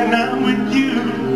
right now with you.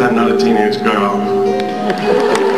I'm not a teenage girl.